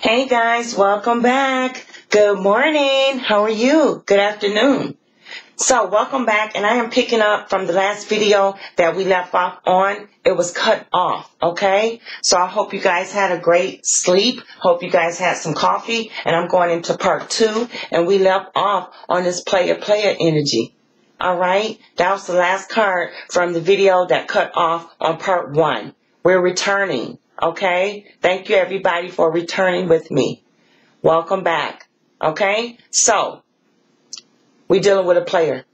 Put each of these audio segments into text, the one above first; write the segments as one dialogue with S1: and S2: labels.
S1: Hey guys, welcome back. Good morning. How are you? Good afternoon. So welcome back and I am picking up from the last video that we left off on. It was cut off, okay? So I hope you guys had a great sleep. Hope you guys had some coffee and I'm going into part two and we left off on this player player energy. Alright? That was the last card from the video that cut off on part one. We're returning, okay? Thank you everybody for returning with me. Welcome back, okay? So, we dealing with a player.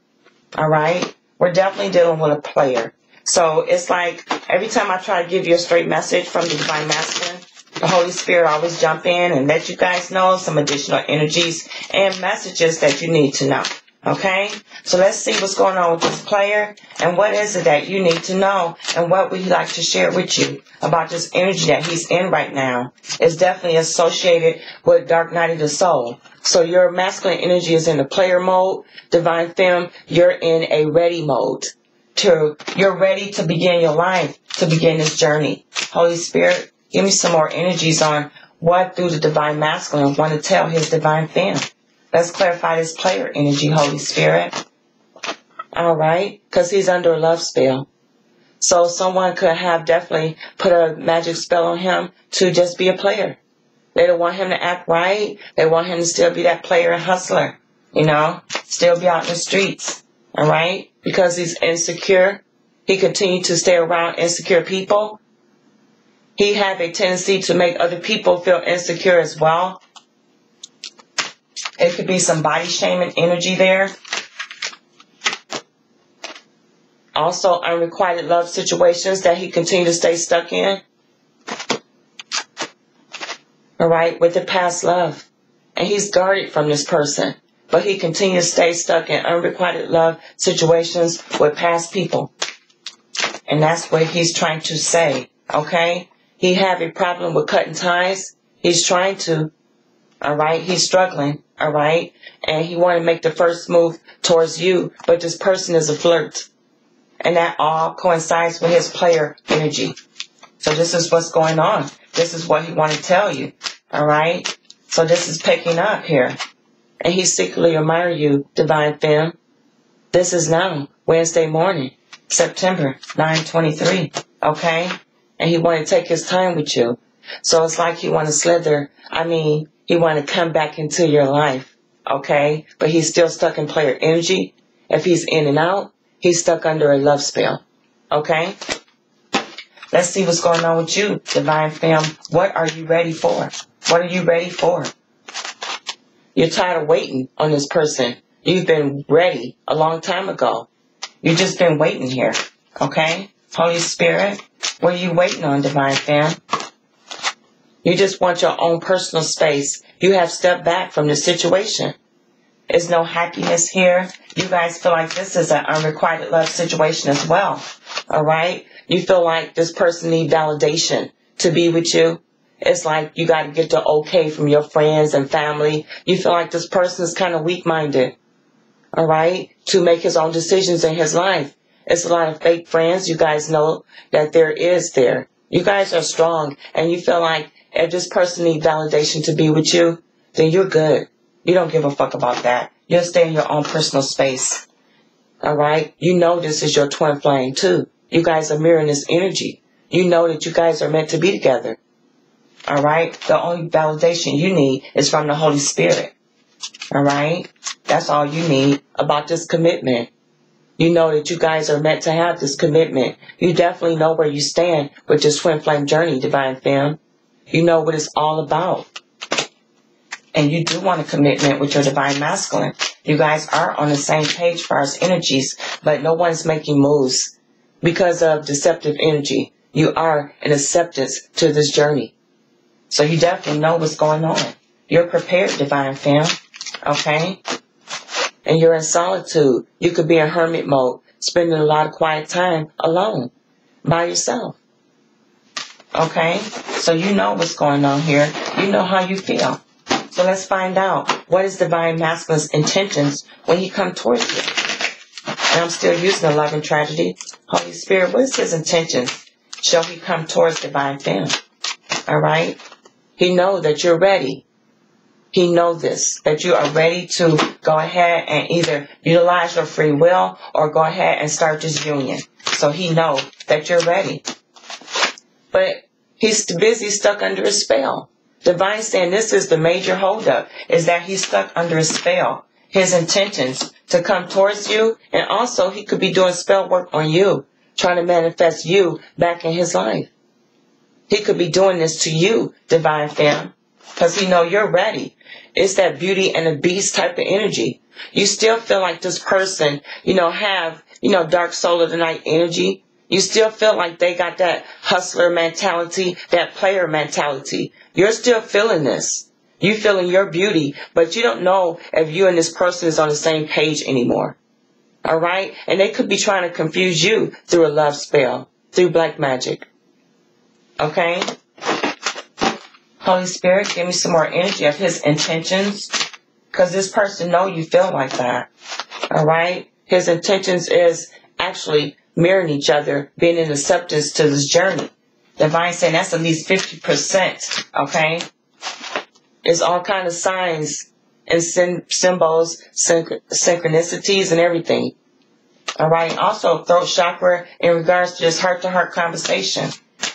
S1: All right? We're definitely dealing with a player. So it's like every time I try to give you a straight message from the Divine Masculine, the Holy Spirit always jump in and let you guys know some additional energies and messages that you need to know. Okay? So let's see what's going on with this player and what is it that you need to know and what would he like to share with you about this energy that he's in right now. It's definitely associated with Dark Night of the Soul. So your masculine energy is in the player mode. Divine Femme, you're in a ready mode. To You're ready to begin your life, to begin this journey. Holy Spirit, give me some more energies on what through the Divine Masculine want to tell his Divine Femme. Let's clarify this player energy, Holy Spirit. All right, because he's under a love spell. So someone could have definitely put a magic spell on him to just be a player. They don't want him to act right. They want him to still be that player and hustler, you know, still be out in the streets. All right, because he's insecure. He continued to stay around insecure people. He have a tendency to make other people feel insecure as well. It could be some body shaming energy there. Also, unrequited love situations that he continues to stay stuck in. All right, with the past love. And he's guarded from this person. But he continues to stay stuck in unrequited love situations with past people. And that's what he's trying to say. Okay? He have a problem with cutting ties. He's trying to. All right? He's struggling all right? And he wanted to make the first move towards you, but this person is a flirt. And that all coincides with his player energy. So this is what's going on. This is what he wanted to tell you, all right? So this is picking up here. And he secretly admire you, Divine Femme. This is now, Wednesday morning, September 923, okay? And he wanted to take his time with you. So it's like he want to slither, I mean, he want to come back into your life, okay? But he's still stuck in player energy. If he's in and out, he's stuck under a love spell, okay? Let's see what's going on with you, Divine Femme. What are you ready for? What are you ready for? You're tired of waiting on this person. You've been ready a long time ago. You've just been waiting here, okay? Holy Spirit, what are you waiting on, Divine Femme? You just want your own personal space. You have stepped back from the situation. There's no happiness here. You guys feel like this is an unrequited love situation as well. All right? You feel like this person need validation to be with you. It's like you got to get the okay from your friends and family. You feel like this person is kind of weak-minded. All right? To make his own decisions in his life. It's a lot of fake friends. You guys know that there is there. You guys are strong and you feel like if this person needs validation to be with you, then you're good. You don't give a fuck about that. You'll stay in your own personal space. Alright? You know this is your twin flame too. You guys are mirroring this energy. You know that you guys are meant to be together. Alright? The only validation you need is from the Holy Spirit. Alright? That's all you need about this commitment. You know that you guys are meant to have this commitment. You definitely know where you stand with this twin flame journey, Divine Femme. You know what it's all about. And you do want a commitment with your divine masculine. You guys are on the same page for as energies, but no one's making moves because of deceptive energy. You are an acceptance to this journey. So you definitely know what's going on. You're prepared, divine femme. Okay? And you're in solitude. You could be in hermit mode, spending a lot of quiet time alone, by yourself. Okay? So you know what's going on here. You know how you feel. So let's find out what is divine masculine's intentions when he come towards you. And I'm still using the love and tragedy. Holy Spirit, what is his intention? Shall he come towards divine family? All right? He know that you're ready. He know this, that you are ready to go ahead and either utilize your free will or go ahead and start this union. So he know that you're ready. But he's busy stuck under a spell. Divine saying this is the major holdup, is that he's stuck under a spell. His intentions to come towards you, and also he could be doing spell work on you, trying to manifest you back in his life. He could be doing this to you, divine fam, because he know you're ready. It's that beauty and the beast type of energy. You still feel like this person, you know, have, you know, dark soul of the night energy. You still feel like they got that hustler mentality, that player mentality. You're still feeling this. You feeling your beauty, but you don't know if you and this person is on the same page anymore. All right? And they could be trying to confuse you through a love spell, through black magic. Okay? Holy Spirit, give me some more energy of his intentions. Cause this person know you feel like that. All right? His intentions is actually mirroring each other, being in acceptance to this journey. Divine saying that's at least 50%. Okay? It's all kind of signs and symbols, synchronicities and everything. All right. Also, throat chakra in regards to this heart to heart conversation.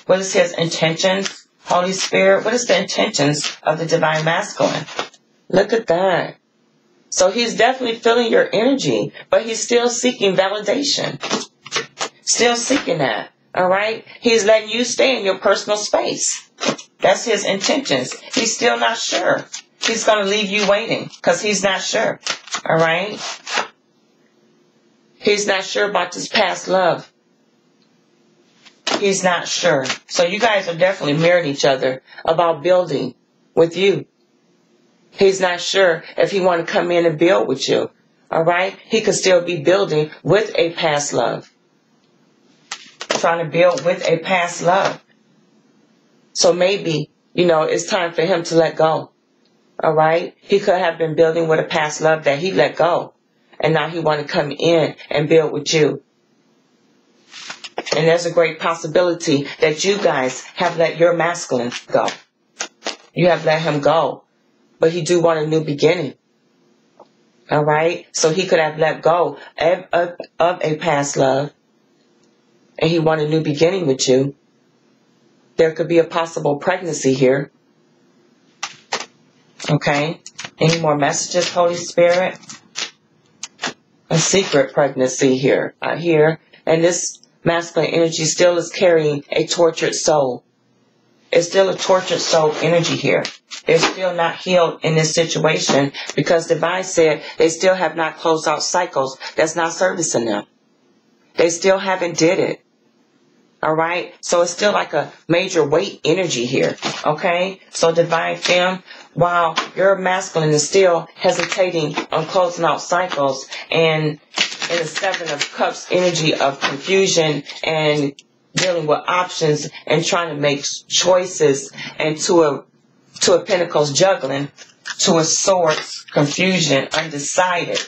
S1: What is his intentions? Holy Spirit, what is the intentions of the divine masculine? Look at that. So he's definitely feeling your energy, but he's still seeking validation. Still seeking that. All right. He's letting you stay in your personal space. That's his intentions. He's still not sure. He's going to leave you waiting because he's not sure. All right. He's not sure about this past love. He's not sure. So you guys are definitely mirroring each other about building with you. He's not sure if he want to come in and build with you. All right. He could still be building with a past love. Trying to build with a past love. So maybe, you know, it's time for him to let go. All right. He could have been building with a past love that he let go. And now he want to come in and build with you. And there's a great possibility that you guys have let your masculine go. You have let him go. But he do want a new beginning. All right. So he could have let go of, of, of a past love. And he want a new beginning with you. There could be a possible pregnancy here. Okay. Any more messages, Holy Spirit? A secret pregnancy here. Uh, I hear. And this masculine energy still is carrying a tortured soul. It's still a tortured soul energy here. They're still not healed in this situation because Divine said they still have not closed out cycles that's not servicing them. They still haven't did it. All right. So it's still like a major weight energy here. Okay. So divine femme, while your masculine is still hesitating on closing out cycles and in the seven of cups energy of confusion and dealing with options and trying to make choices and to a, two of pentacles juggling two of swords confusion, undecided.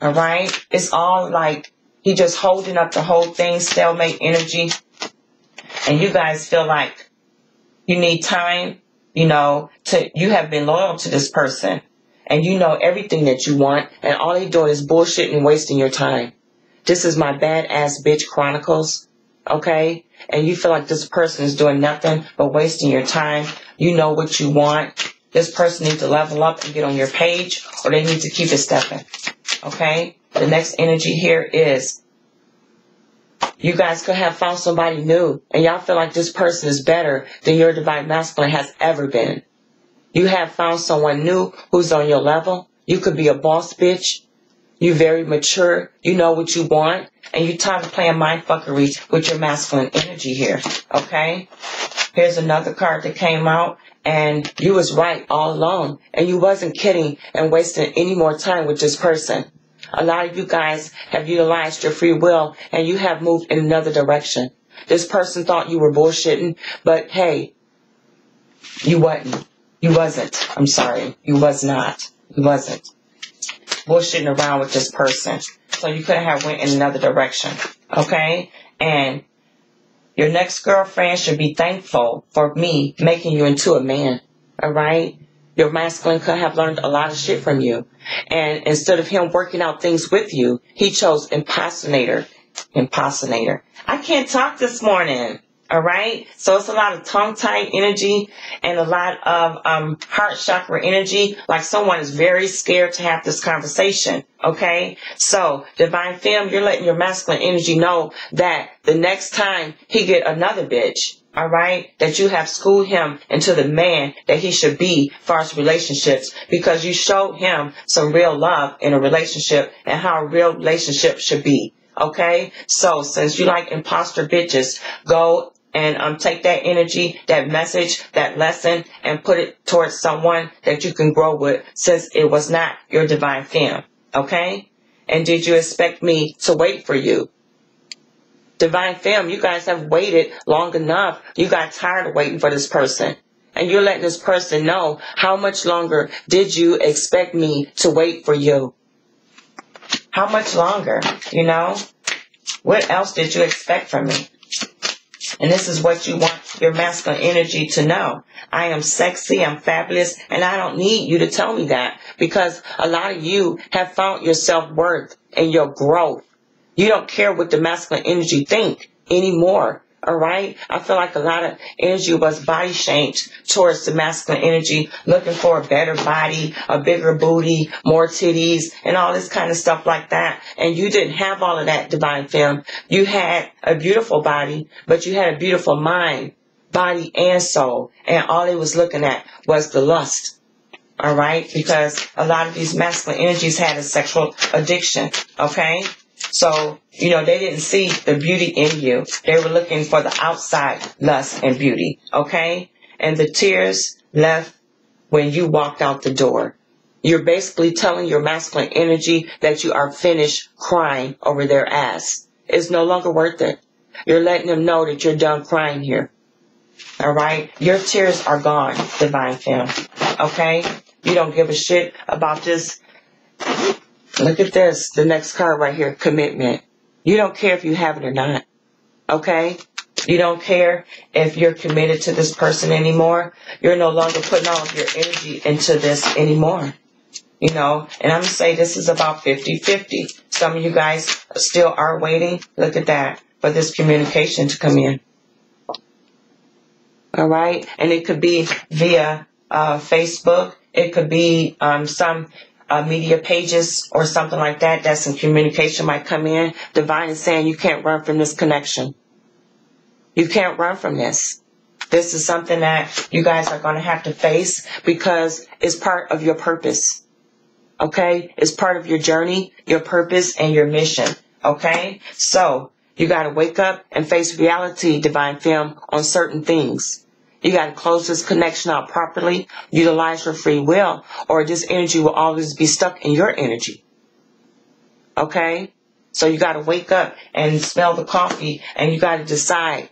S1: All right. It's all like he just holding up the whole thing, stalemate energy. And you guys feel like you need time, you know, to, you have been loyal to this person and you know everything that you want and all they doing is bullshitting and wasting your time. This is my badass bitch chronicles. Okay. And you feel like this person is doing nothing but wasting your time. You know what you want. This person needs to level up and get on your page or they need to keep it stepping. Okay. The next energy here is you guys could have found somebody new and y'all feel like this person is better than your divine masculine has ever been. You have found someone new who's on your level. You could be a boss bitch. You very mature. You know what you want. And you're tired of playing mindfuckery with your masculine energy here. Okay? Here's another card that came out and you was right all along. And you wasn't kidding and wasting any more time with this person. A lot of you guys have utilized your free will and you have moved in another direction. This person thought you were bullshitting, but hey, you wasn't. You wasn't. I'm sorry. You was not. You wasn't. Bullshitting around with this person. So you couldn't have went in another direction. Okay? And Your next girlfriend should be thankful for me making you into a man. All right? Your masculine could have learned a lot of shit from you. And instead of him working out things with you, he chose impersonator. Impersonator. I can't talk this morning. All right. So it's a lot of tongue tied energy and a lot of um, heart chakra energy. Like someone is very scared to have this conversation. Okay. So divine femme, you're letting your masculine energy know that the next time he get another bitch, all right, that you have schooled him into the man that he should be for his relationships because you showed him some real love in a relationship and how a real relationship should be. Okay, so since you like imposter bitches, go and um, take that energy, that message, that lesson, and put it towards someone that you can grow with since it was not your divine femme. Okay? And did you expect me to wait for you? Divine femme, you guys have waited long enough. You got tired of waiting for this person. And you're letting this person know how much longer did you expect me to wait for you? How much longer? You know? What else did you expect from me? And this is what you want your masculine energy to know. I am sexy, I'm fabulous, and I don't need you to tell me that because a lot of you have found your self-worth and your growth. You don't care what the masculine energy think anymore. All right. I feel like a lot of energy was body shamed towards the masculine energy, looking for a better body, a bigger booty, more titties, and all this kind of stuff like that. And you didn't have all of that divine femme. You had a beautiful body, but you had a beautiful mind, body, and soul. And all they was looking at was the lust. All right. Because a lot of these masculine energies had a sexual addiction. Okay. So, you know, they didn't see the beauty in you. They were looking for the outside lust and beauty. Okay? And the tears left when you walked out the door. You're basically telling your masculine energy that you are finished crying over their ass. It's no longer worth it. You're letting them know that you're done crying here. All right? Your tears are gone, divine femme. Okay? You don't give a shit about this Look at this, the next card right here, commitment. You don't care if you have it or not. Okay? You don't care if you're committed to this person anymore. You're no longer putting all of your energy into this anymore. You know, and I'm going to say this is about 50-50. Some of you guys still are waiting. Look at that for this communication to come in. All right. And it could be via uh, Facebook. It could be um, some uh, media pages or something like that, that some communication might come in. Divine is saying you can't run from this connection. You can't run from this. This is something that you guys are going to have to face because it's part of your purpose. Okay? It's part of your journey, your purpose, and your mission. Okay? So, you got to wake up and face reality, Divine Femme, on certain things. You got to close this connection out properly, utilize your free will, or this energy will always be stuck in your energy. Okay? So you got to wake up and smell the coffee and you got to decide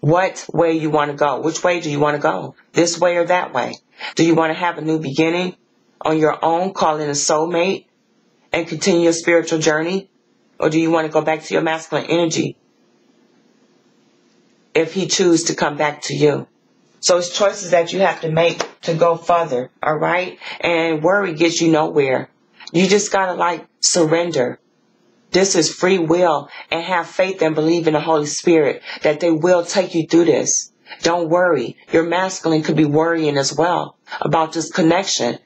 S1: what way you want to go. Which way do you want to go? This way or that way? Do you want to have a new beginning on your own, call in a soulmate and continue your spiritual journey? Or do you want to go back to your masculine energy if he chooses to come back to you? So it's choices that you have to make to go further, all right? And worry gets you nowhere. You just gotta like surrender. This is free will and have faith and believe in the Holy Spirit that they will take you through this. Don't worry. Your masculine could be worrying as well about this connection.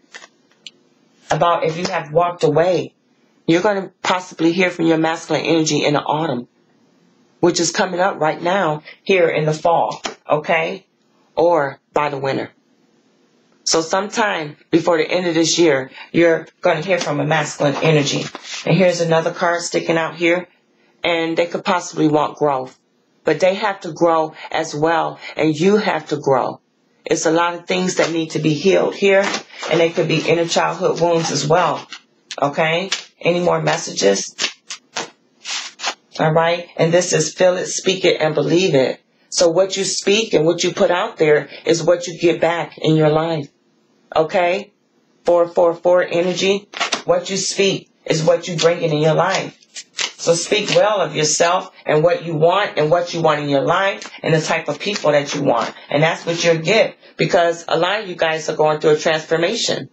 S1: About if you have walked away. You're going to possibly hear from your masculine energy in the autumn, which is coming up right now here in the fall. Okay? Or by the winner. So sometime before the end of this year, you're going to hear from a masculine energy. And here's another card sticking out here. And they could possibly want growth. But they have to grow as well. And you have to grow. It's a lot of things that need to be healed here. And they could be inner childhood wounds as well. Okay? Any more messages? All right? And this is feel it, speak it, and believe it. So what you speak and what you put out there is what you get back in your life. Okay? 444 energy. What you speak is what you bring in your life. So speak well of yourself and what you want and what you want in your life and the type of people that you want. And that's what you'll get because a lot of you guys are going through a transformation.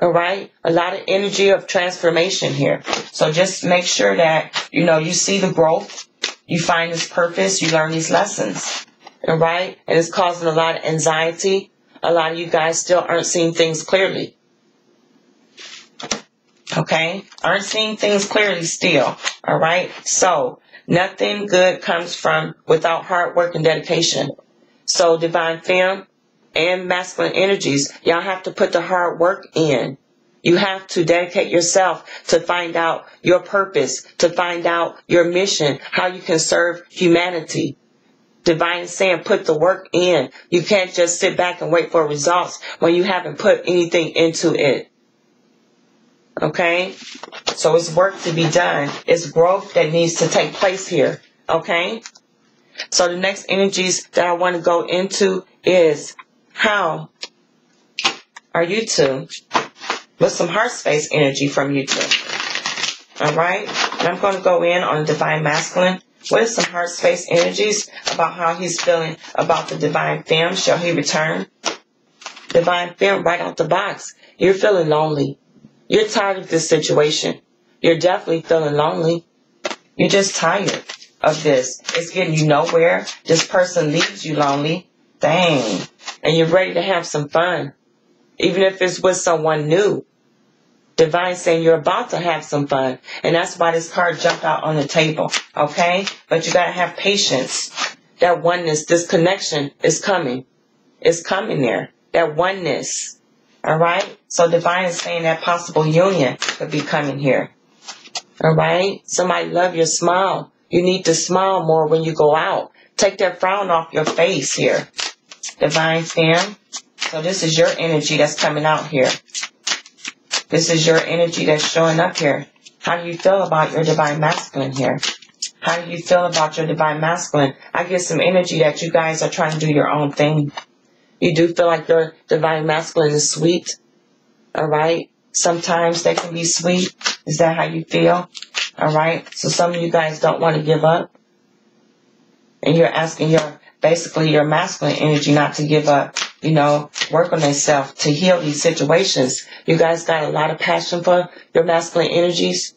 S1: All right. A lot of energy of transformation here. So just make sure that, you know, you see the growth, you find this purpose, you learn these lessons. All right. And it's causing a lot of anxiety. A lot of you guys still aren't seeing things clearly. Okay. Aren't seeing things clearly still. All right. So nothing good comes from without hard work and dedication. So divine femme, and masculine energies, y'all have to put the hard work in. You have to dedicate yourself to find out your purpose, to find out your mission, how you can serve humanity. Divine saying put the work in. You can't just sit back and wait for results when you haven't put anything into it. Okay? So it's work to be done. It's growth that needs to take place here. Okay? So the next energies that I want to go into is how are you two with some heart space energy from you too. All right. And I'm going to go in on divine masculine. What is some heart space energies about how he's feeling about the divine femme? Shall he return? Divine femme, right out the box. You're feeling lonely. You're tired of this situation. You're definitely feeling lonely. You're just tired of this. It's getting you nowhere. This person leaves you lonely. Dang and you're ready to have some fun, even if it's with someone new. Divine saying you're about to have some fun. And that's why this card jumped out on the table. Okay? But you gotta have patience. That oneness, this connection is coming. It's coming there. That oneness. Alright? So divine is saying that possible union could be coming here. Alright? Somebody love your smile. You need to smile more when you go out. Take that frown off your face here divine femme. So this is your energy that's coming out here. This is your energy that's showing up here. How do you feel about your divine masculine here? How do you feel about your divine masculine? I get some energy that you guys are trying to do your own thing. You do feel like your divine masculine is sweet. All right. Sometimes they can be sweet. Is that how you feel? All right. So some of you guys don't want to give up. And you're asking your basically your masculine energy not to give up, you know, work on yourself to heal these situations. You guys got a lot of passion for your masculine energies.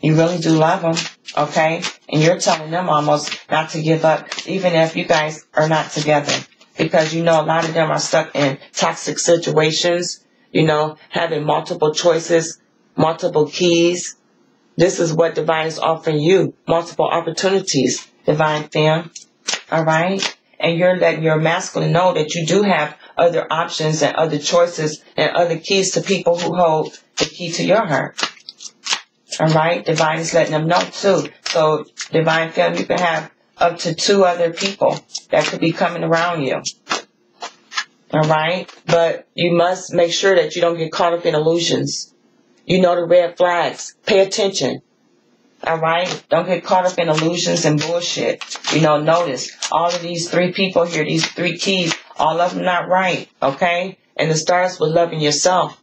S1: You really do love them, okay? And you're telling them almost not to give up, even if you guys are not together. Because you know a lot of them are stuck in toxic situations, you know, having multiple choices, multiple keys. This is what Divine is offering you, multiple opportunities, Divine Femme. All right. And you're letting your masculine know that you do have other options and other choices and other keys to people who hold the key to your heart. All right. Divine is letting them know too. So divine femme, you can have up to two other people that could be coming around you. All right. But you must make sure that you don't get caught up in illusions. You know the red flags. Pay attention. All right. Don't get caught up in illusions and bullshit. You know, notice all of these three people here, these three keys, all of them not right. Okay. And it starts with loving yourself.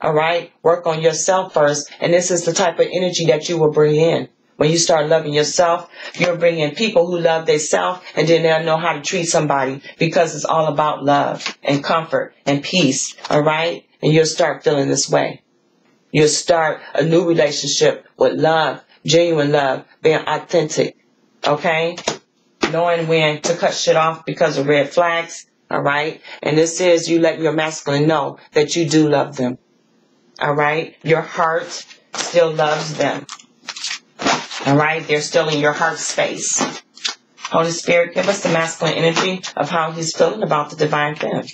S1: All right. Work on yourself first. And this is the type of energy that you will bring in. When you start loving yourself, you're bringing people who love themselves and then they'll know how to treat somebody because it's all about love and comfort and peace. All right. And you'll start feeling this way. You'll start a new relationship with love genuine love, being authentic, okay? Knowing when to cut shit off because of red flags, all right? And this is you let your masculine know that you do love them, all right? Your heart still loves them, all right? They're still in your heart space. Holy Spirit, give us the masculine energy of how he's feeling about the divine femme.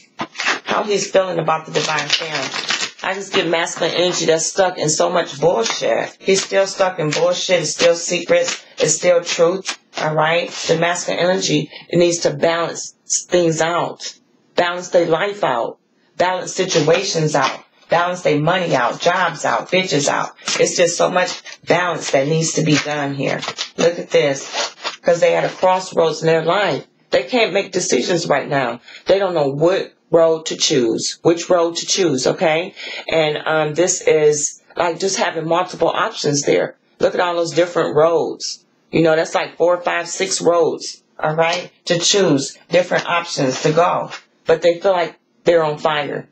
S1: How he's feeling about the divine femme I just get masculine energy that's stuck in so much bullshit. He's still stuck in bullshit. It's still secrets. It's still truth. All right. The masculine energy it needs to balance things out, balance their life out, balance situations out, balance their money out, jobs out, bitches out. It's just so much balance that needs to be done here. Look at this, because they had a crossroads in their life. They can't make decisions right now. They don't know what road to choose, which road to choose, okay? And um, this is like just having multiple options there. Look at all those different roads. You know, that's like four, five, six roads, all right, to choose different options to go. But they feel like they're on fire.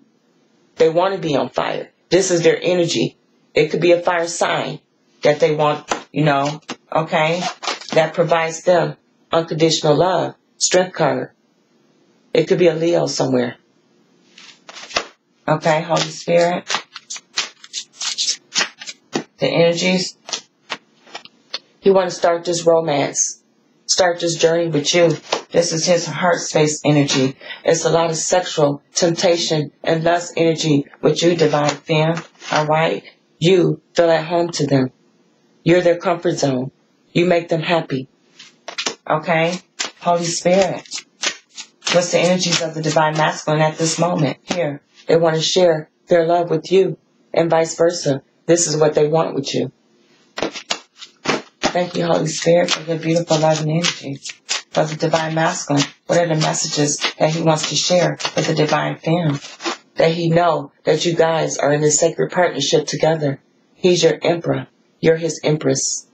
S1: They want to be on fire. This is their energy. It could be a fire sign that they want, you know, okay, that provides them unconditional love, strength color. It could be a Leo somewhere. Okay, Holy Spirit. The energies. He want to start this romance. Start this journey with you. This is his heart space energy. It's a lot of sexual temptation and lust energy with you, divine femme. Alright? You feel at home to them. You're their comfort zone. You make them happy. Okay? Holy Spirit. What's the energies of the divine masculine at this moment? Here. They want to share their love with you and vice versa. This is what they want with you. Thank you, Holy Spirit, for your beautiful love and energy. For the divine masculine, what are the messages that he wants to share with the divine femme? That he know that you guys are in this sacred partnership together. He's your emperor. You're his empress.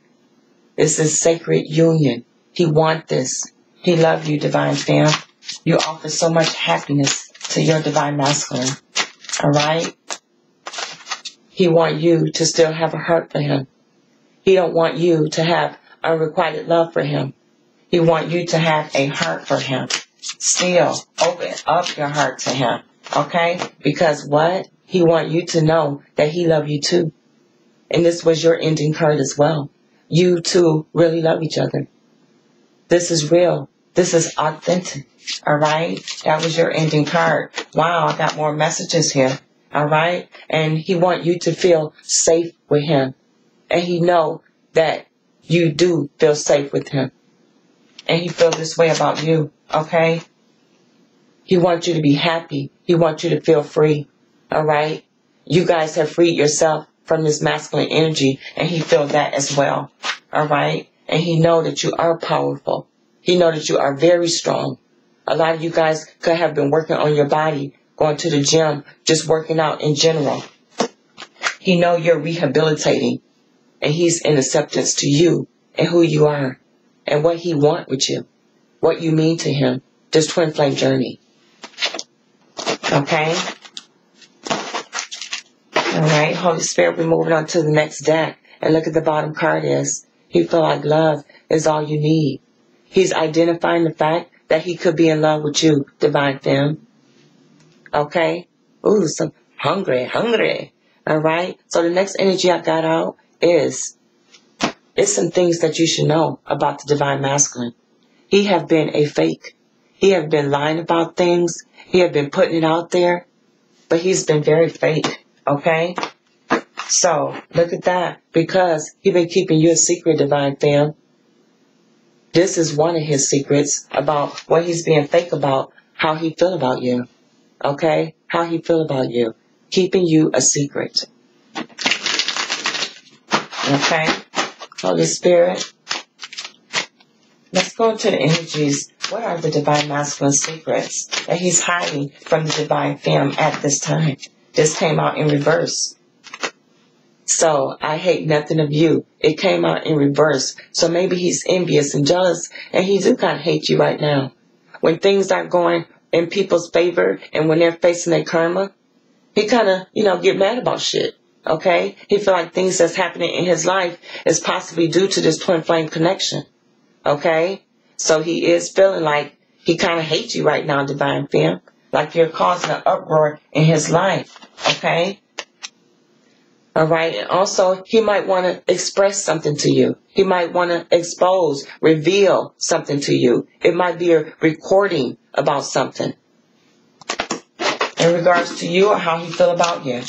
S1: This is sacred union. He want this. He love you, divine femme. You offer so much happiness to your divine masculine. All right? He want you to still have a heart for him. He don't want you to have unrequited love for him. He want you to have a heart for him. Still open up your heart to him. Okay? Because what? He want you to know that he love you too. And this was your ending card as well. You two really love each other. This is real. This is authentic. All right. That was your ending card. Wow. I got more messages here. All right. And he want you to feel safe with him. And he know that you do feel safe with him. And he feel this way about you. Okay. He wants you to be happy. He wants you to feel free. All right. You guys have freed yourself from this masculine energy and he feel that as well. All right. And he know that you are powerful. He know that you are very strong. A lot of you guys could have been working on your body, going to the gym, just working out in general. He know you're rehabilitating and he's in acceptance to you and who you are and what he want with you, what you mean to him, this twin flame journey. Okay? All right, Holy Spirit, we're moving on to the next deck. And look at the bottom card is, he feel like love is all you need. He's identifying the fact that he could be in love with you, divine femme. Okay? Ooh, so hungry, hungry. All right? So the next energy I got out is, it's some things that you should know about the divine masculine. He have been a fake. He have been lying about things. He have been putting it out there, but he's been very fake. Okay? So, look at that. Because he been keeping you a secret, divine femme. This is one of his secrets about what he's being fake about, how he feel about you. Okay? How he feel about you. Keeping you a secret. Okay? Holy Spirit. Let's go into the energies. What are the divine masculine secrets that he's hiding from the divine femme at this time? This came out in reverse. So I hate nothing of you. It came out in reverse. So maybe he's envious and jealous and he do kind of hate you right now. When things aren't going in people's favor and when they're facing their karma, he kind of, you know, get mad about shit. Okay? He feel like things that's happening in his life is possibly due to this twin flame connection. Okay? So he is feeling like he kind of hates you right now, divine femme. Like you're causing an uproar in his life. Okay? All right. And also, he might want to express something to you. He might want to expose, reveal something to you. It might be a recording about something in regards to you or how he feel about you.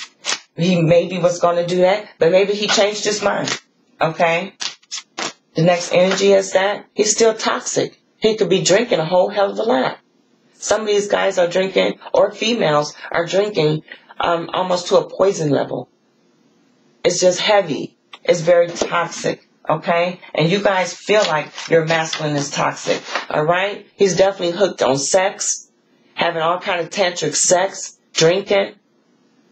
S1: He maybe was going to do that, but maybe he changed his mind. Okay. The next energy is that he's still toxic. He could be drinking a whole hell of a lot. Some of these guys are drinking, or females are drinking, um, almost to a poison level. It's just heavy. It's very toxic. Okay? And you guys feel like your masculine is toxic. Alright? He's definitely hooked on sex, having all kind of tantric sex, drinking.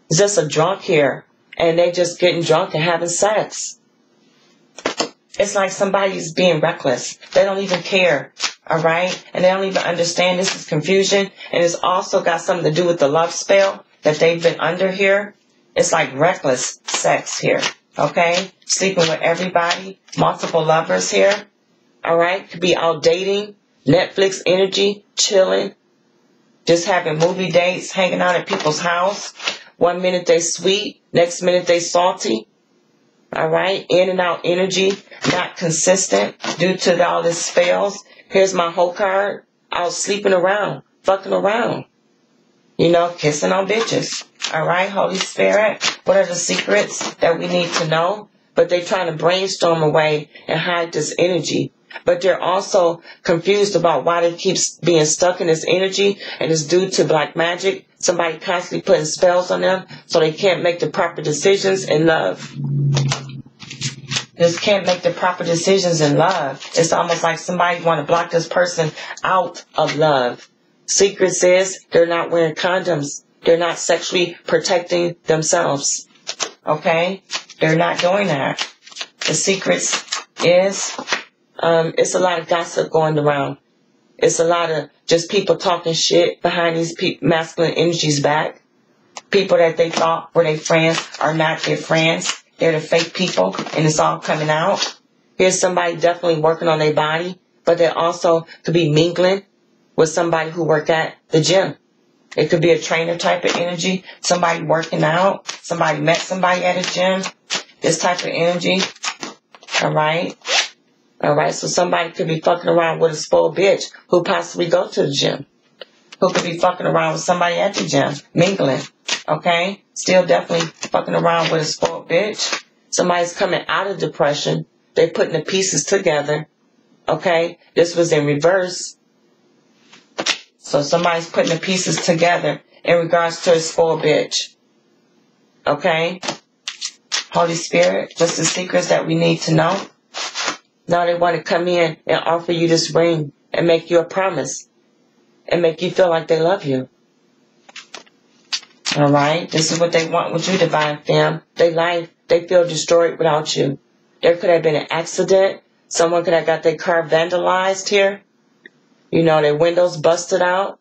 S1: He's just a drunk here. And they just getting drunk and having sex. It's like somebody's being reckless. They don't even care. All right. And they don't even understand this is confusion. And it's also got something to do with the love spell that they've been under here. It's like reckless sex here. Okay. Sleeping with everybody. Multiple lovers here. All right. Could be out dating. Netflix energy. Chilling. Just having movie dates. Hanging out at people's house. One minute they sweet. Next minute they salty. All right. In and out energy. Not consistent due to all this spells. Here's my whole card. I was sleeping around. Fucking around. You know, kissing on bitches. All right, Holy Spirit. What are the secrets that we need to know? But they're trying to brainstorm away and hide this energy. But they're also confused about why they keep being stuck in this energy, and it's due to black magic. Somebody constantly putting spells on them, so they can't make the proper decisions in love. Just can't make the proper decisions in love. It's almost like somebody want to block this person out of love. Secret says they're not wearing condoms. They're not sexually protecting themselves. Okay? They're not doing that. The secrets is, um, it's a lot of gossip going around. It's a lot of just people talking shit behind these pe- masculine energies back. People that they thought were their friends are not their friends. They're the fake people and it's all coming out. Here's somebody definitely working on their body, but they also could be mingling with somebody who work at the gym. It could be a trainer type of energy, somebody working out, somebody met somebody at a gym, this type of energy. All right. All right. So somebody could be fucking around with a spoiled bitch who possibly go to the gym, who could be fucking around with somebody at the gym, mingling. Okay. Still definitely fucking around with a spoiled bitch. Somebody's coming out of depression. They're putting the pieces together. Okay. This was in reverse. So somebody's putting the pieces together in regards to a spoiled bitch. Okay? Holy Spirit, what's the secrets that we need to know? Now they want to come in and offer you this ring and make you a promise and make you feel like they love you. All right, this is what they want with you, divine fam. They life, they feel destroyed without you. There could have been an accident. Someone could have got their car vandalized here. You know, their windows busted out.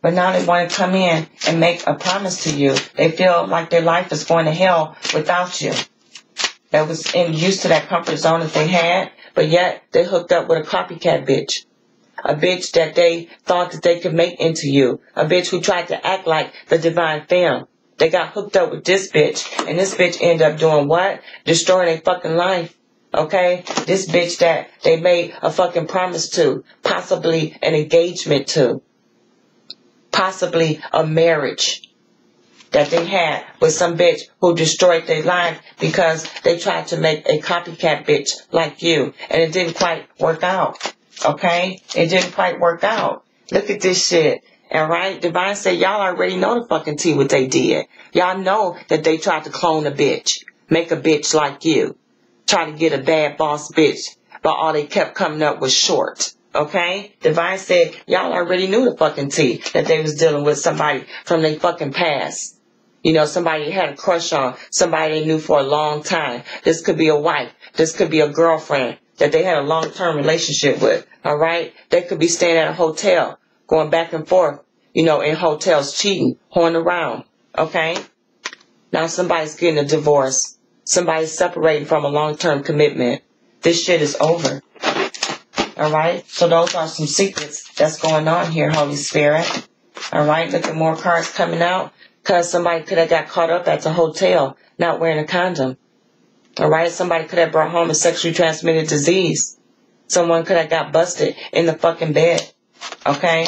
S1: But now they want to come in and make a promise to you. They feel like their life is going to hell without you. That was in used to that comfort zone that they had, but yet they hooked up with a copycat bitch. A bitch that they thought that they could make into you. A bitch who tried to act like the divine femme. They got hooked up with this bitch, and this bitch ended up doing what? Destroying their fucking life. Okay? This bitch that they made a fucking promise to, possibly an engagement to possibly a marriage that they had with some bitch who destroyed their life because they tried to make a copycat bitch like you and it didn't quite work out. Okay? It didn't quite work out. Look at this shit. And right, Divine said y'all already know the fucking tea what they did. Y'all know that they tried to clone a bitch. Make a bitch like you. Try to get a bad boss bitch. But all they kept coming up was short. Okay? Divine said, y'all already knew the fucking tea that they was dealing with somebody from their fucking past. You know, somebody had a crush on, somebody they knew for a long time. This could be a wife. This could be a girlfriend that they had a long-term relationship with. Alright? They could be staying at a hotel, going back and forth, you know, in hotels, cheating, horn around. Okay? Now somebody's getting a divorce. Somebody's separating from a long-term commitment. This shit is over. All right. So those are some secrets that's going on here, Holy Spirit. All right. Look at more cards coming out because somebody could have got caught up at the hotel not wearing a condom. All right. Somebody could have brought home a sexually transmitted disease. Someone could have got busted in the fucking bed. Okay.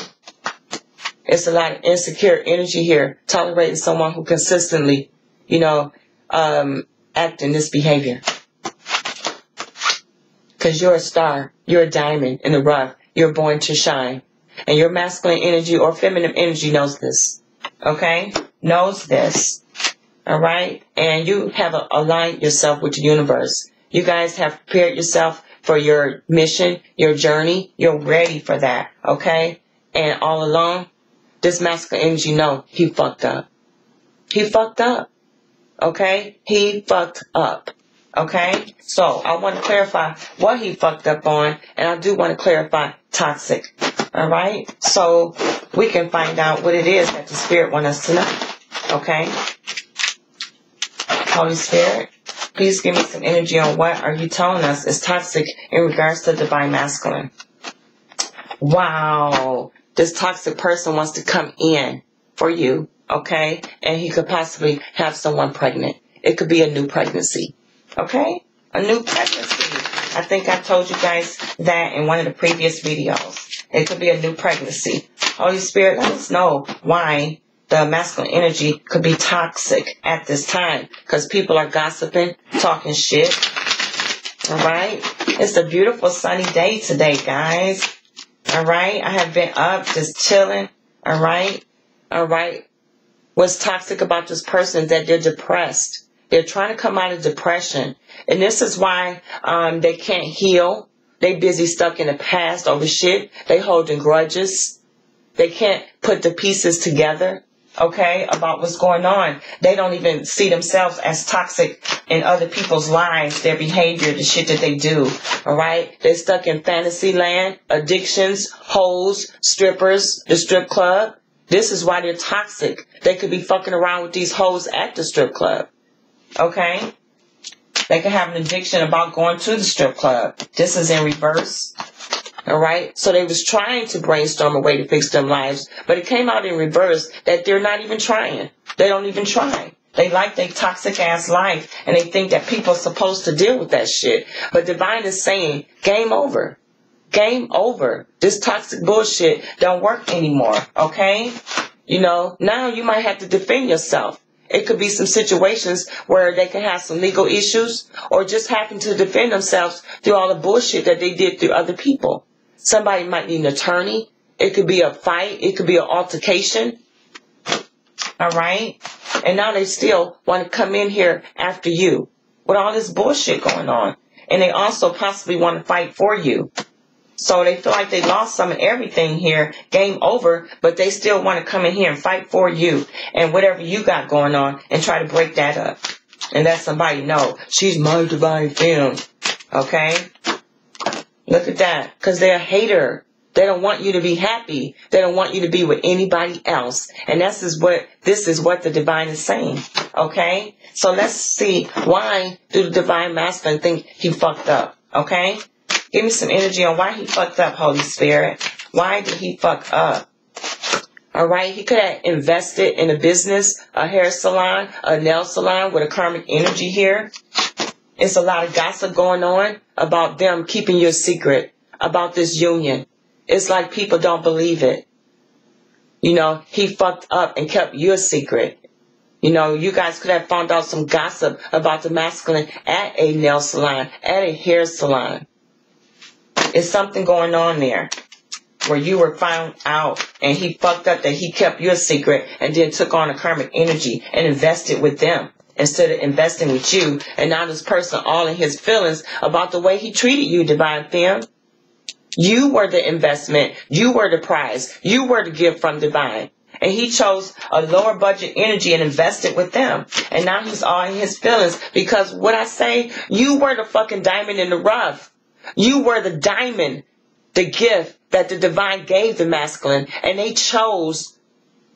S1: It's a lot of insecure energy here, tolerating someone who consistently, you know, um, act in this behavior. Cause you're a star. You're a diamond in the rough. You're born to shine. And your masculine energy or feminine energy knows this. Okay? Knows this. Alright? And you have aligned yourself with the universe. You guys have prepared yourself for your mission, your journey. You're ready for that. Okay? And all along, this masculine energy know he fucked up. He fucked up. Okay? He fucked up. Okay? So I want to clarify what he fucked up on, and I do want to clarify toxic. Alright? So we can find out what it is that the Spirit wants us to know. Okay? Holy Spirit, please give me some energy on what are you telling us is toxic in regards to divine masculine. Wow. This toxic person wants to come in for you, okay? And he could possibly have someone pregnant. It could be a new pregnancy. Okay? A new pregnancy. I think I told you guys that in one of the previous videos. It could be a new pregnancy. Holy Spirit, let us know why the masculine energy could be toxic at this time. Because people are gossiping, talking shit. Alright? It's a beautiful sunny day today, guys. Alright? I have been up just chilling. Alright? Alright? What's toxic about this person is that they're depressed. They're trying to come out of depression. And this is why um, they can't heal. They busy stuck in the past over shit. They holding grudges. They can't put the pieces together, okay, about what's going on. They don't even see themselves as toxic in other people's lives, their behavior, the shit that they do, alright? They're stuck in fantasy land, addictions, hoes, strippers, the strip club. This is why they're toxic. They could be fucking around with these hoes at the strip club. Okay? They could have an addiction about going to the strip club. This is in reverse. Alright? So they was trying to brainstorm a way to fix their lives, but it came out in reverse that they're not even trying. They don't even try. They like their toxic ass life and they think that people are supposed to deal with that shit. But Divine is saying, game over. Game over. This toxic bullshit don't work anymore. Okay? You know, now you might have to defend yourself. It could be some situations where they can have some legal issues or just happen to defend themselves through all the bullshit that they did through other people. Somebody might need an attorney. It could be a fight. It could be an altercation. All right. And now they still want to come in here after you with all this bullshit going on. And they also possibly want to fight for you. So they feel like they lost some and everything here, game over, but they still want to come in here and fight for you and whatever you got going on and try to break that up. And let somebody know, she's my divine femme. Okay? Look at that. Cause they're a hater. They don't want you to be happy. They don't want you to be with anybody else. And this is what, this is what the divine is saying. Okay? So let's see why do the divine masculine think he fucked up? Okay? Give me some energy on why he fucked up, Holy Spirit. Why did he fuck up? Alright, he could have invested in a business, a hair salon, a nail salon with a karmic energy here. It's a lot of gossip going on about them keeping your secret about this union. It's like people don't believe it. You know, he fucked up and kept your secret. You know, you guys could have found out some gossip about the masculine at a nail salon, at a hair salon. It's something going on there where you were found out and he fucked up that he kept your secret and then took on a karmic energy and invested with them instead of investing with you. And now this person all in his feelings about the way he treated you, divine femme. You were the investment. You were the prize. You were the gift from divine. And he chose a lower budget energy and invested with them. And now he's all in his feelings because what I say, you were the fucking diamond in the rough. You were the diamond, the gift that the divine gave the masculine, and they chose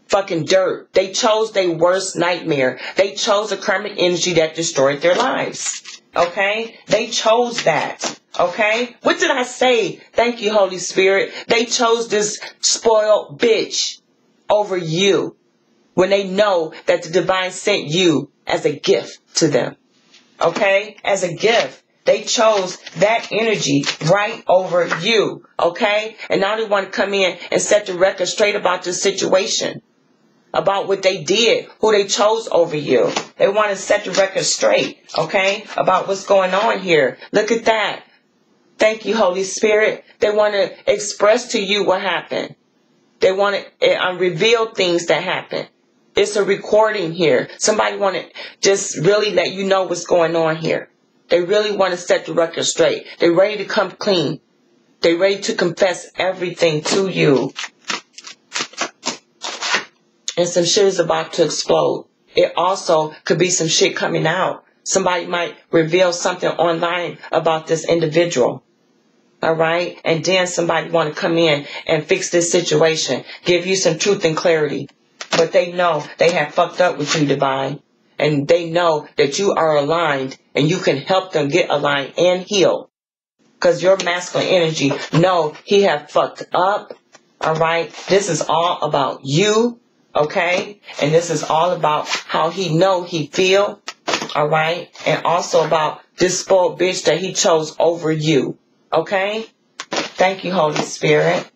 S1: fucking dirt. They chose their worst nightmare. They chose a karmic energy that destroyed their lives. Okay? They chose that. Okay? What did I say? Thank you, Holy Spirit. They chose this spoiled bitch over you when they know that the divine sent you as a gift to them. Okay? As a gift. They chose that energy right over you. Okay? And now they want to come in and set the record straight about this situation. About what they did, who they chose over you. They want to set the record straight, okay? About what's going on here. Look at that. Thank you, Holy Spirit. They want to express to you what happened. They want to uh, reveal things that happened. It's a recording here. Somebody want to just really let you know what's going on here. They really want to set the record straight. They're ready to come clean. They're ready to confess everything to you. And some shit is about to explode. It also could be some shit coming out Somebody might reveal something online about this individual. All right. And then somebody want to come in and fix this situation, give you some truth and clarity. But they know they have fucked up with you, divine. And they know that you are aligned and you can help them get aligned and heal. Cause your masculine energy no, he have fucked up. All right. This is all about you. Okay. And this is all about how he know he feel. All right. And also about this spoiled bitch that he chose over you. Okay. Thank you, Holy Spirit.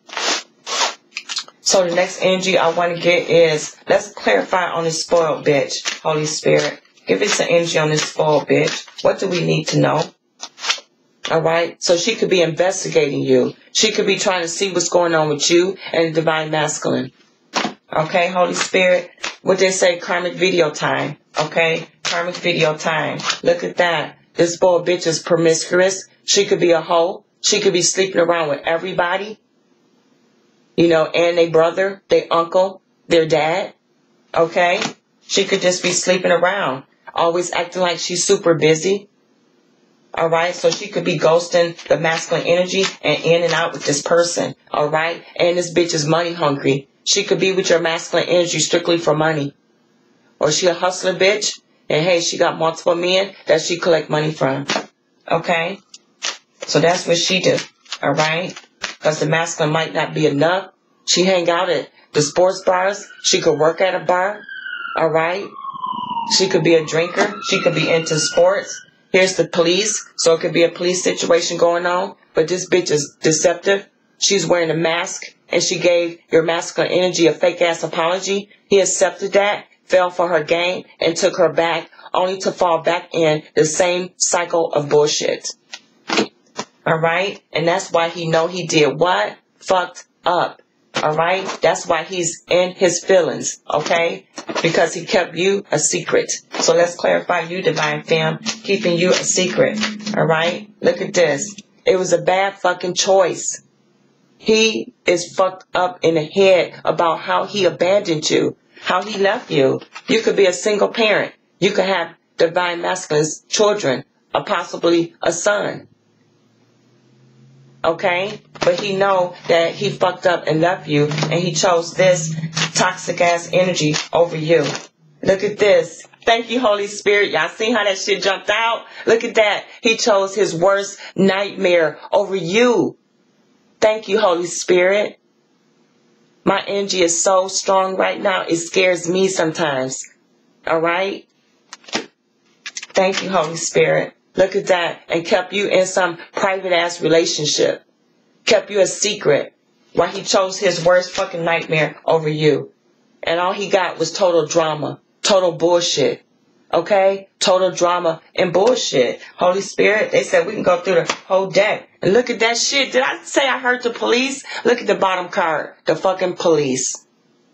S1: So the next energy I want to get is, let's clarify on this spoiled bitch, Holy Spirit. Give us some energy on this spoiled bitch. What do we need to know? All right. So she could be investigating you. She could be trying to see what's going on with you and divine masculine. Okay, Holy Spirit. What they say, karmic video time. Okay, karmic video time. Look at that. This spoiled bitch is promiscuous. She could be a hoe. She could be sleeping around with everybody you know, and their brother, their uncle, their dad. Okay? She could just be sleeping around, always acting like she's super busy. Alright, so she could be ghosting the masculine energy and in and out with this person. Alright, and this bitch is money hungry. She could be with your masculine energy strictly for money. Or she a hustler bitch, and hey, she got multiple men that she collect money from. Okay? So that's what she do. Alright? because the masculine might not be enough. She hang out at the sports bars. She could work at a bar. All right. She could be a drinker. She could be into sports. Here's the police. So it could be a police situation going on. But this bitch is deceptive. She's wearing a mask and she gave your masculine energy a fake ass apology. He accepted that, fell for her game and took her back only to fall back in the same cycle of bullshit. All right. And that's why he know he did what? Fucked up. All right. That's why he's in his feelings. Okay. Because he kept you a secret. So let's clarify you, divine femme, keeping you a secret. All right. Look at this. It was a bad fucking choice. He is fucked up in the head about how he abandoned you, how he left you. You could be a single parent. You could have divine masculine's children, or possibly a son okay? But he know that he fucked up and left you, and he chose this toxic ass energy over you. Look at this. Thank you, Holy Spirit. Y'all see how that shit jumped out? Look at that. He chose his worst nightmare over you. Thank you, Holy Spirit. My energy is so strong right now, it scares me sometimes. All right? Thank you, Holy Spirit. Look at that. And kept you in some private ass relationship. Kept you a secret. Why he chose his worst fucking nightmare over you. And all he got was total drama. Total bullshit. Okay? Total drama and bullshit. Holy Spirit, they said we can go through the whole deck. And look at that shit. Did I say I heard the police? Look at the bottom card. The fucking police.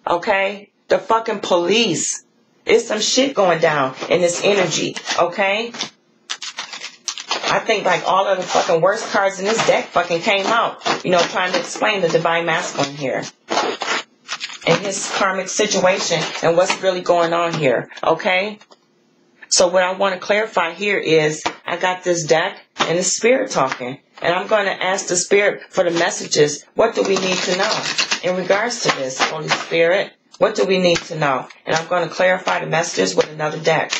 S1: Okay? The fucking police. It's some shit going down in this energy. Okay? I think like all of the fucking worst cards in this deck fucking came out. You know, trying to explain the divine masculine here. And his karmic situation and what's really going on here. Okay? So what I want to clarify here is I got this deck and the spirit talking. And I'm going to ask the spirit for the messages. What do we need to know in regards to this, Holy Spirit? What do we need to know? And I'm going to clarify the messages with another deck.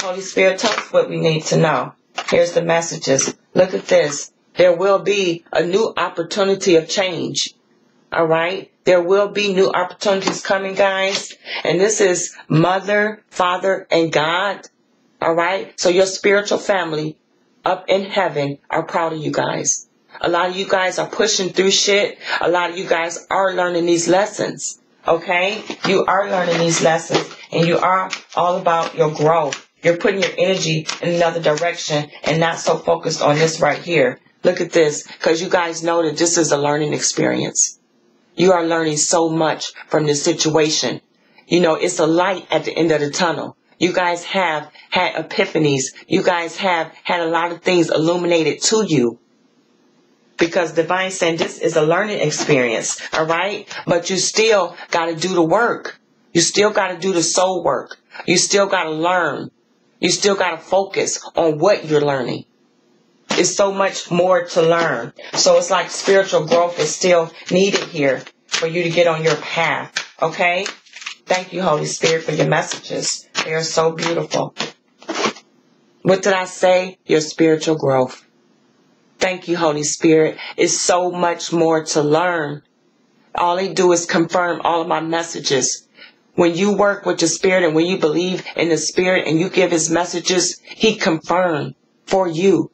S1: Holy Spirit, tell us what we need to know. Here's the messages. Look at this. There will be a new opportunity of change. All right. There will be new opportunities coming, guys. And this is mother, father, and God. All right. So your spiritual family up in heaven are proud of you guys. A lot of you guys are pushing through shit. A lot of you guys are learning these lessons. Okay. You are learning these lessons and you are all about your growth. You're putting your energy in another direction and not so focused on this right here. Look at this, because you guys know that this is a learning experience. You are learning so much from this situation. You know, it's a light at the end of the tunnel. You guys have had epiphanies. You guys have had a lot of things illuminated to you. Because divine saying this is a learning experience, all right? But you still got to do the work. You still got to do the soul work. You still got to learn. You still got to focus on what you're learning. It's so much more to learn. So it's like spiritual growth is still needed here for you to get on your path. Okay? Thank you, Holy Spirit, for your messages. They are so beautiful. What did I say? Your spiritual growth. Thank you, Holy Spirit. It's so much more to learn. All they do is confirm all of my messages. When you work with the Spirit and when you believe in the Spirit and you give His messages, He confirmed for you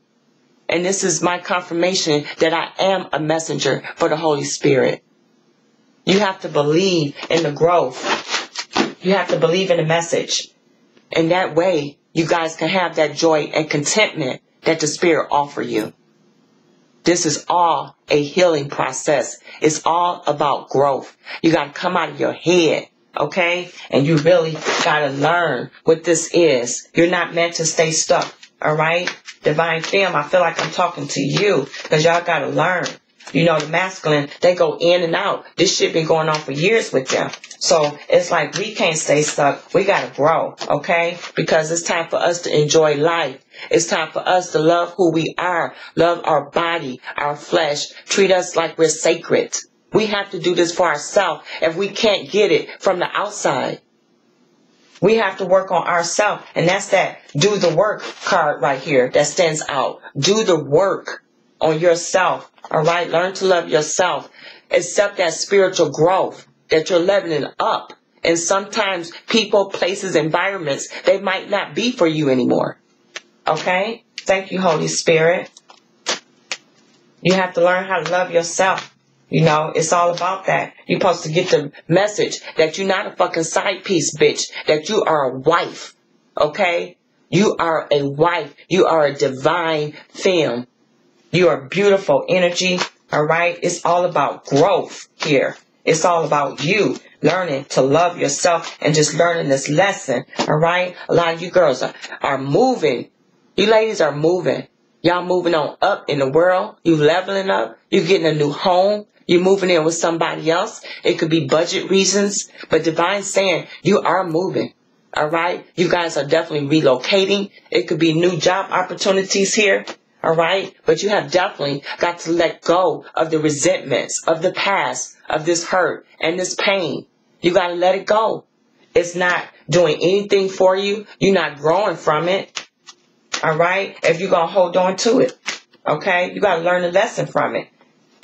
S1: and this is my confirmation that I am a messenger for the Holy Spirit. You have to believe in the growth. You have to believe in the message. And that way, you guys can have that joy and contentment that the Spirit offer you. This is all a healing process. It's all about growth. You got to come out of your head, okay? And you really got to learn what this is. You're not meant to stay stuck, all right? divine femme, I feel like I'm talking to you because y'all got to learn. You know, the masculine, they go in and out. This shit been going on for years with them. So it's like we can't stay stuck. We got to grow, okay? Because it's time for us to enjoy life. It's time for us to love who we are, love our body, our flesh, treat us like we're sacred. We have to do this for ourselves if we can't get it from the outside. We have to work on ourselves. And that's that do the work card right here that stands out. Do the work on yourself. All right. Learn to love yourself. Accept that spiritual growth that you're leveling up. And sometimes people, places, environments, they might not be for you anymore. Okay. Thank you, Holy Spirit. You have to learn how to love yourself. You know, it's all about that. You're supposed to get the message that you're not a fucking side piece, bitch. That you are a wife. Okay? You are a wife. You are a divine femme. You are beautiful energy. All right? It's all about growth here. It's all about you learning to love yourself and just learning this lesson. All right? A lot of you girls are, are moving. You ladies are moving. Y'all moving on up in the world. You leveling up. You getting a new home. You're moving in with somebody else. It could be budget reasons, but divine saying you are moving. All right. You guys are definitely relocating. It could be new job opportunities here. All right. But you have definitely got to let go of the resentments of the past, of this hurt and this pain. You got to let it go. It's not doing anything for you. You're not growing from it. All right. If you're going to hold on to it. Okay. You got to learn a lesson from it.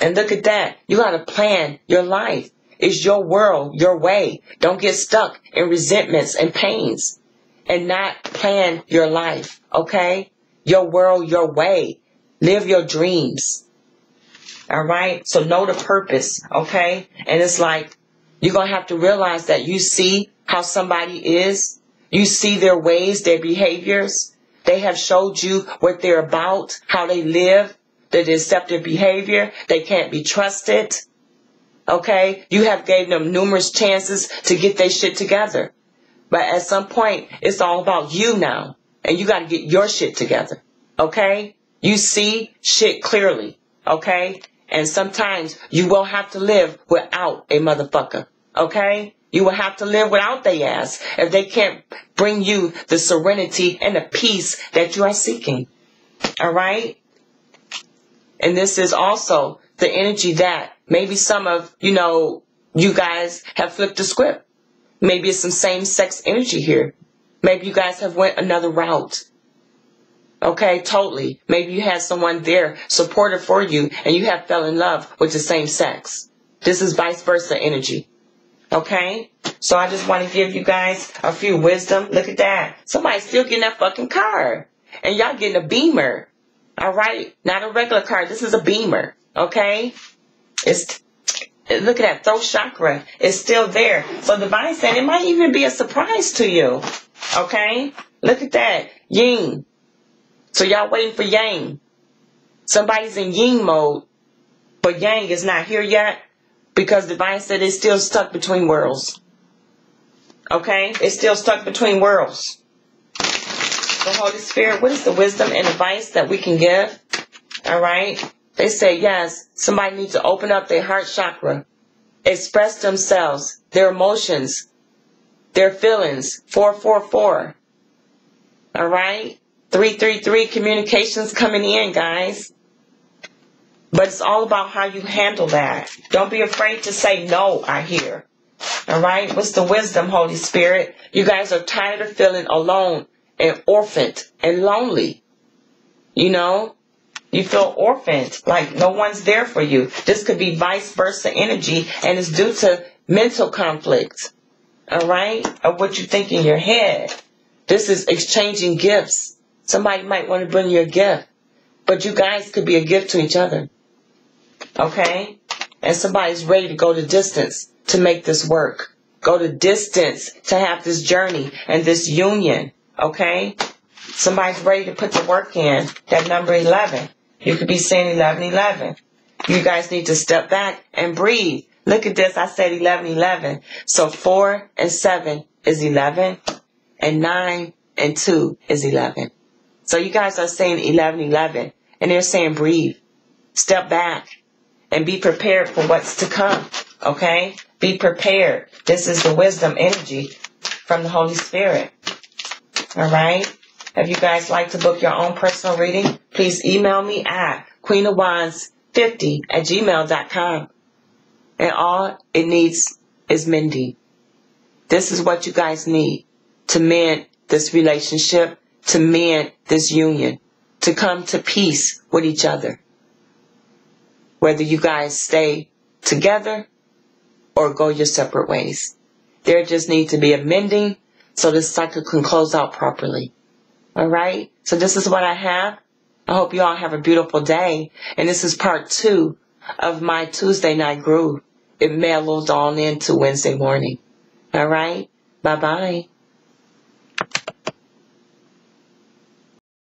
S1: And look at that. You got to plan your life. It's your world, your way. Don't get stuck in resentments and pains and not plan your life. Okay? Your world, your way. Live your dreams. All right? So know the purpose. Okay? And it's like, you're going to have to realize that you see how somebody is. You see their ways, their behaviors. They have showed you what they're about, how they live, the deceptive behavior. They can't be trusted. Okay? You have gave them numerous chances to get their shit together. But at some point, it's all about you now. And you gotta get your shit together. Okay? You see shit clearly. Okay? And sometimes you will have to live without a motherfucker. Okay? You will have to live without their ass if they can't bring you the serenity and the peace that you are seeking. Alright? And this is also the energy that maybe some of, you know, you guys have flipped the script. Maybe it's some same sex energy here. Maybe you guys have went another route. Okay, totally. Maybe you had someone there supportive for you and you have fell in love with the same sex. This is vice versa energy. Okay? So I just want to give you guys a few wisdom. Look at that. Somebody's still getting that fucking car. And y'all getting a beamer. All right, not a regular car. This is a beamer. Okay, it's look at that throat chakra. It's still there. So the divine saying it might even be a surprise to you. Okay, look at that yin. So y'all waiting for yang. Somebody's in yin mode, but yang is not here yet because the divine said it's still stuck between worlds. Okay, it's still stuck between worlds the Holy Spirit, what is the wisdom and advice that we can give? All right. They say, yes, somebody needs to open up their heart chakra, express themselves, their emotions, their feelings. 444. All right? 333 communications coming in, guys. But it's all about how you handle that. Don't be afraid to say no, I hear. All right? What's the wisdom, Holy Spirit? You guys are tired of feeling alone and orphaned and lonely. You know? You feel orphaned, like no one's there for you. This could be vice versa energy, and it's due to mental conflict. All right? Of what you think in your head. This is exchanging gifts. Somebody might want to bring you a gift, but you guys could be a gift to each other. Okay? And somebody's ready to go the distance to make this work. Go the distance to have this journey and this union. Okay? Somebody's ready to put the work in. That number 11. You could be saying 1111. You guys need to step back and breathe. Look at this. I said 1111. So 4 and 7 is 11. And 9 and 2 is 11. So you guys are saying 1111. And they're saying breathe. Step back. And be prepared for what's to come. Okay? Be prepared. This is the wisdom energy from the Holy Spirit. All right? If you guys like to book your own personal reading, please email me at queenofwands50 at gmail.com. And all it needs is mending. This is what you guys need to mend this relationship, to mend this union, to come to peace with each other. Whether you guys stay together or go your separate ways. There just needs to be a mending so this cycle can close out properly. All right. So this is what I have. I hope you all have a beautiful day. And this is part two of my Tuesday night groove. It mellowed on into Wednesday morning. All right. Bye bye.